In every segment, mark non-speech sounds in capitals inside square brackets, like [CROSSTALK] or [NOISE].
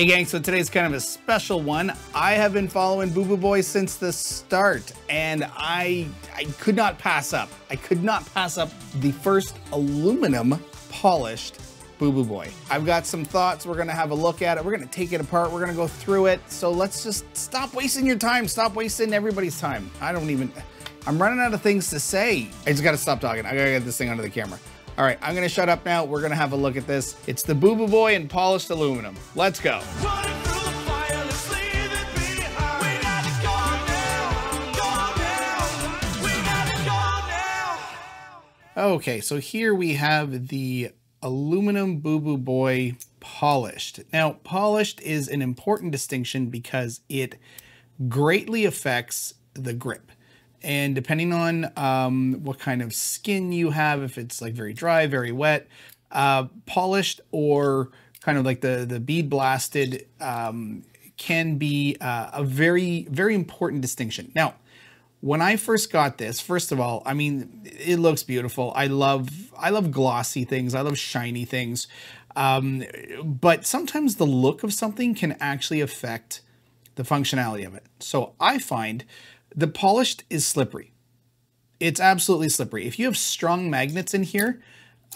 Hey gang, so today's kind of a special one. I have been following Boo Boo Boy since the start and I I could not pass up. I could not pass up the first aluminum polished Boo Boo Boy. I've got some thoughts. We're gonna have a look at it. We're gonna take it apart. We're gonna go through it. So let's just stop wasting your time. Stop wasting everybody's time. I don't even, I'm running out of things to say. I just gotta stop talking. I gotta get this thing under the camera. All right, I'm gonna shut up now. We're gonna have a look at this. It's the Boo Boo Boy in polished aluminum. Let's go. Okay, so here we have the aluminum Boo Boo Boy polished. Now, polished is an important distinction because it greatly affects the grip. And depending on um, what kind of skin you have, if it's like very dry, very wet, uh, polished or kind of like the, the bead blasted um, can be uh, a very, very important distinction. Now, when I first got this, first of all, I mean, it looks beautiful. I love, I love glossy things. I love shiny things. Um, but sometimes the look of something can actually affect the functionality of it. So I find the polished is slippery. It's absolutely slippery. If you have strong magnets in here,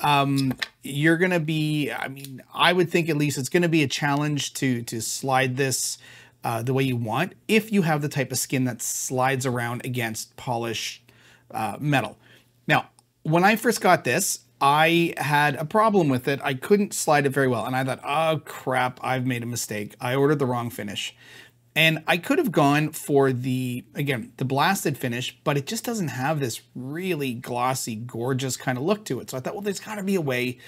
um, you're going to be, I mean, I would think at least it's going to be a challenge to, to slide this uh, the way you want if you have the type of skin that slides around against polished uh, metal. Now, when I first got this, I had a problem with it. I couldn't slide it very well. And I thought, oh crap, I've made a mistake. I ordered the wrong finish. And I could have gone for the, again, the blasted finish, but it just doesn't have this really glossy, gorgeous kind of look to it. So I thought, well, there's got to be a way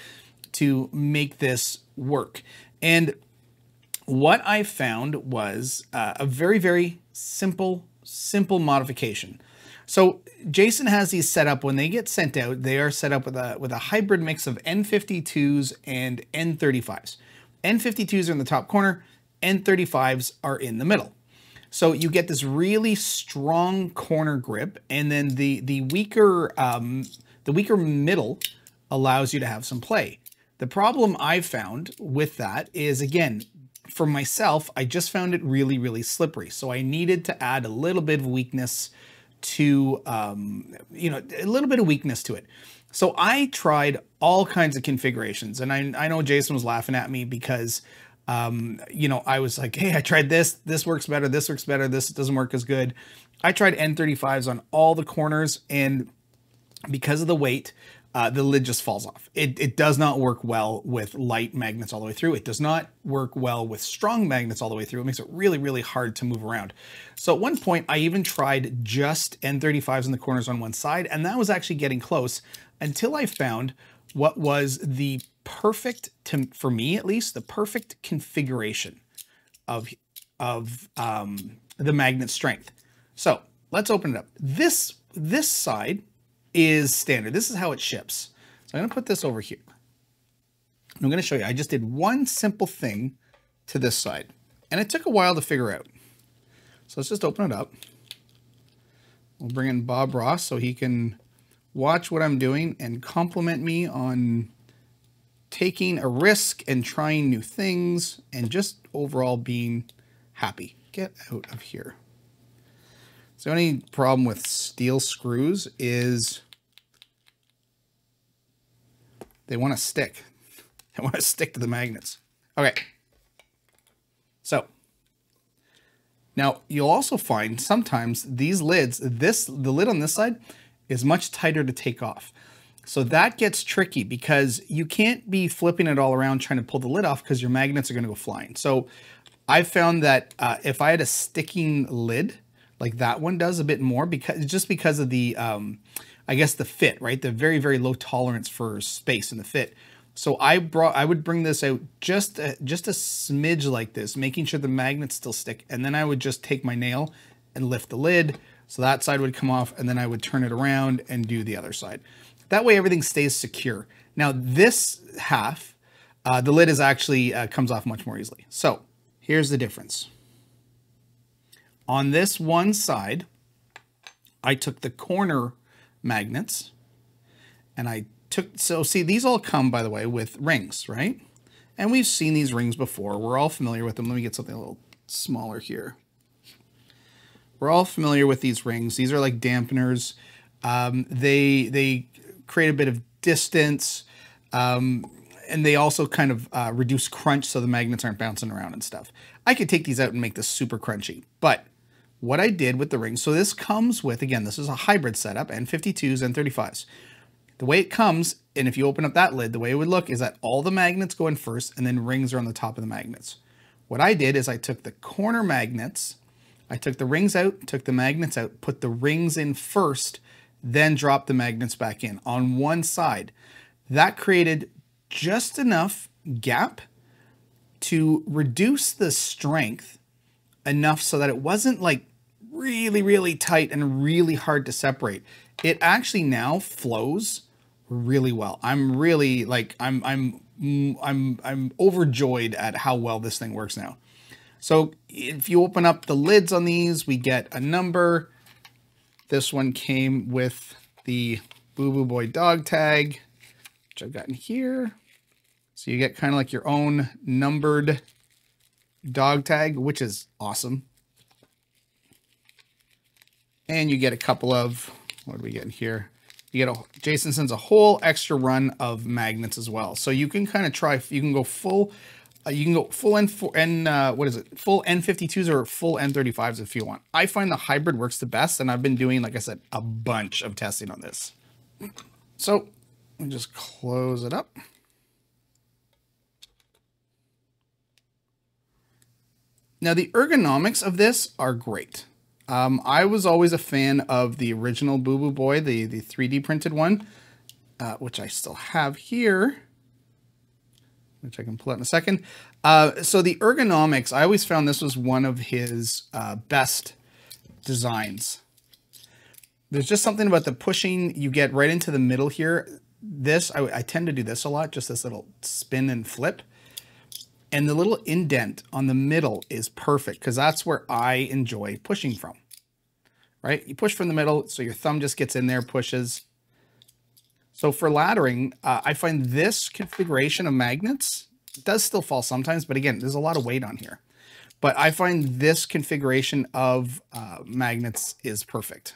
to make this work. And what I found was uh, a very, very simple, simple modification. So Jason has these set up when they get sent out, they are set up with a, with a hybrid mix of N52s and N35s. N52s are in the top corner, N35s are in the middle. So you get this really strong corner grip and then the, the weaker, um, the weaker middle allows you to have some play. The problem I've found with that is, again, for myself, I just found it really, really slippery. So I needed to add a little bit of weakness to, um, you know, a little bit of weakness to it. So I tried all kinds of configurations. And I, I know Jason was laughing at me because, um, you know, I was like, hey, I tried this. This works better. This works better. This doesn't work as good. I tried N35s on all the corners. And because of the weight, uh, the lid just falls off. It, it does not work well with light magnets all the way through. It does not work well with strong magnets all the way through. It makes it really, really hard to move around. So at one point, I even tried just N35s in the corners on one side, and that was actually getting close until I found what was the perfect, to, for me at least, the perfect configuration of, of um, the magnet strength. So let's open it up. This, this side is standard. This is how it ships. So I'm going to put this over here. I'm going to show you. I just did one simple thing to this side. And it took a while to figure out. So let's just open it up. We'll bring in Bob Ross so he can watch what I'm doing and compliment me on taking a risk and trying new things and just overall being happy. Get out of here. So any problem with steel screws is they want to stick. [LAUGHS] They want to stick to the magnets. Okay. So now you'll also find sometimes these lids, this the lid on this side is much tighter to take off. So that gets tricky because you can't be flipping it all around trying to pull the lid off because your magnets are going to go flying. So I've found that uh, if I had a sticking lid like that one does a bit more because just because of the um, I guess the fit, right? The very, very low tolerance for space in the fit. So I brought, I would bring this out just a, just a smidge like this, making sure the magnets still stick. And then I would just take my nail and lift the lid. So that side would come off and then I would turn it around and do the other side. That way everything stays secure. Now this half, uh, the lid is actually uh, comes off much more easily. So here's the difference. On this one side, I took the corner magnets. And I took, so see, these all come, by the way, with rings, right? And we've seen these rings before. We're all familiar with them. Let me get something a little smaller here. We're all familiar with these rings. These are like dampeners. Um, they they create a bit of distance, um, and they also kind of uh, reduce crunch so the magnets aren't bouncing around and stuff. I could take these out and make this super crunchy, but what I did with the rings, so this comes with, again, this is a hybrid setup, N52s and 35s. The way it comes, and if you open up that lid, the way it would look is that all the magnets go in first and then rings are on the top of the magnets. What I did is I took the corner magnets, I took the rings out, took the magnets out, put the rings in first, then drop the magnets back in on one side. That created just enough gap to reduce the strength enough so that it wasn't like really, really tight and really hard to separate. It actually now flows really well. I'm really like, I'm, I'm, I'm, I'm overjoyed at how well this thing works now. So if you open up the lids on these, we get a number. This one came with the Boo Boo Boy dog tag, which I've got in here. So you get kind of like your own numbered dog tag, which is awesome. And you get a couple of, what do we get in here? You get a, Jason sends a whole extra run of magnets as well. So you can kind of try, you can go full, uh, you can go full N, for N uh, what is it? Full N52s or full N35s if you want. I find the hybrid works the best and I've been doing, like I said, a bunch of testing on this. So let me just close it up. Now the ergonomics of this are great. Um, I was always a fan of the original Boo Boo Boy, the, the 3D printed one, uh, which I still have here, which I can pull out in a second. Uh, so the ergonomics, I always found this was one of his uh, best designs. There's just something about the pushing you get right into the middle here. This, I, I tend to do this a lot, just this little spin and flip. And the little indent on the middle is perfect because that's where I enjoy pushing from, right? You push from the middle, so your thumb just gets in there, pushes. So for laddering, uh, I find this configuration of magnets does still fall sometimes, but again, there's a lot of weight on here. But I find this configuration of uh, magnets is perfect.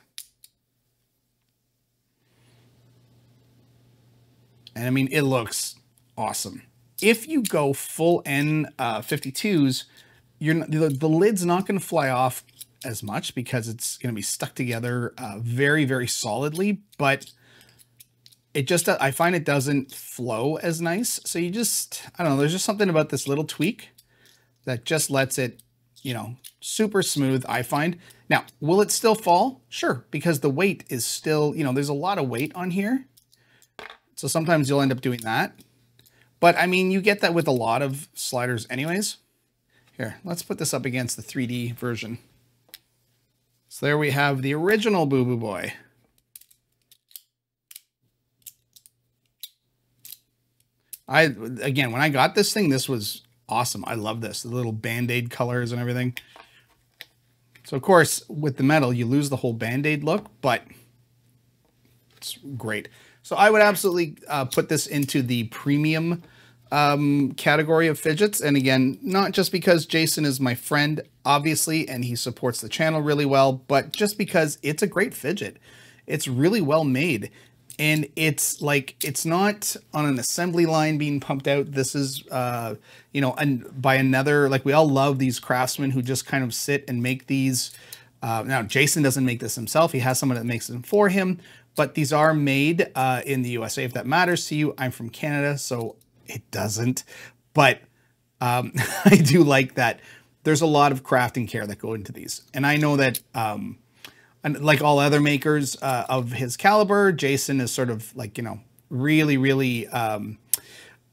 And I mean, it looks awesome if you go full N52s, uh, the, the lid's not going to fly off as much because it's going to be stuck together uh, very, very solidly, but it just, I find it doesn't flow as nice. So you just, I don't know, there's just something about this little tweak that just lets it, you know, super smooth, I find. Now, will it still fall? Sure, because the weight is still, you know, there's a lot of weight on here. So sometimes you'll end up doing that. But I mean, you get that with a lot of sliders anyways. Here, let's put this up against the 3D version. So there we have the original Boo Boo Boy. I, again, when I got this thing, this was awesome. I love this, the little Band-Aid colors and everything. So of course, with the metal, you lose the whole Band-Aid look, but it's great. So I would absolutely uh, put this into the premium um, category of fidgets. And again, not just because Jason is my friend, obviously, and he supports the channel really well, but just because it's a great fidget. It's really well made. And it's like, it's not on an assembly line being pumped out. This is, uh, you know, and by another, like we all love these craftsmen who just kind of sit and make these. Uh, now, Jason doesn't make this himself. He has someone that makes them for him, but these are made uh, in the USA. If that matters to you, I'm from Canada, so it doesn't. But um, [LAUGHS] I do like that there's a lot of crafting care that go into these. And I know that, um, like all other makers uh, of his caliber, Jason is sort of like, you know, really, really um,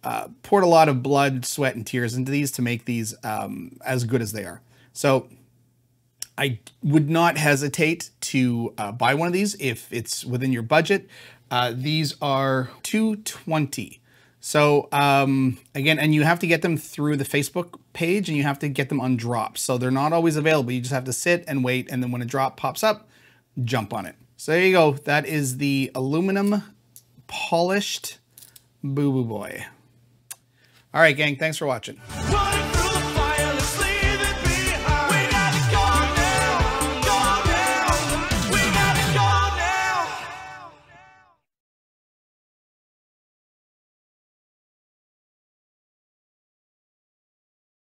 uh, poured a lot of blood, sweat, and tears into these to make these um, as good as they are. So I would not hesitate to uh, buy one of these if it's within your budget. Uh, these are 220 so um, again, and you have to get them through the Facebook page and you have to get them on drops. So they're not always available. You just have to sit and wait. And then when a drop pops up, jump on it. So there you go. That is the aluminum polished Boo Boo Boy. All right, gang. Thanks for watching.